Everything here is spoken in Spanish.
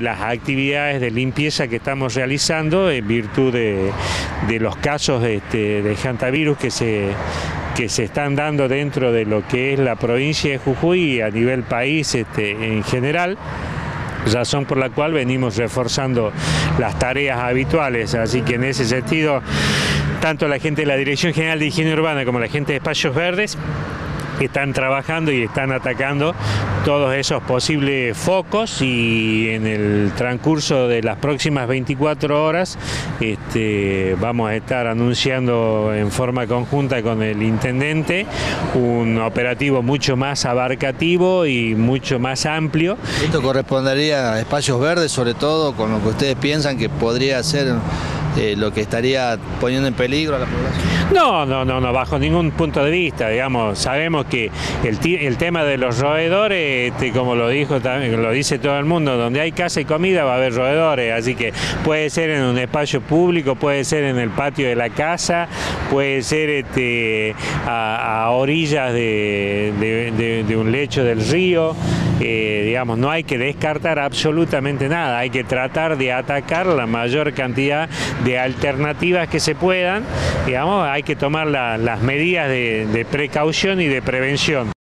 Las actividades de limpieza que estamos realizando en virtud de, los casos este, de hantavirus que se, que se están dando dentro de lo que es la provincia de Jujuy y a nivel país este, en general razón por la cual venimos reforzando las tareas habituales, así que en ese sentido, tanto la gente de la Dirección General de Higiene Urbana como la gente de Espacios Verdes están trabajando y están atacando todos esos posibles focos y en el transcurso de las próximas 24 horas este, vamos a estar anunciando en forma conjunta con el intendente un operativo mucho más abarcativo y mucho más amplio. Esto correspondería a espacios verdes, sobre todo con lo que ustedes piensan que podría ser eh, lo que estaría poniendo en peligro a la población? No, no, no, no, bajo ningún punto de vista, digamos, sabemos que el, tema de los roedores, este, como lo dijo también, lo dice todo el mundo, donde hay casa y comida va a haber roedores, así que puede ser en un espacio público, puede ser en el patio de la casa, puede ser este, a, orillas de un lecho del río. Eh, digamos, no hay que descartar absolutamente nada, hay que tratar de atacar la mayor cantidad de alternativas que se puedan, digamos, hay que tomar las medidas de precaución y de prevención.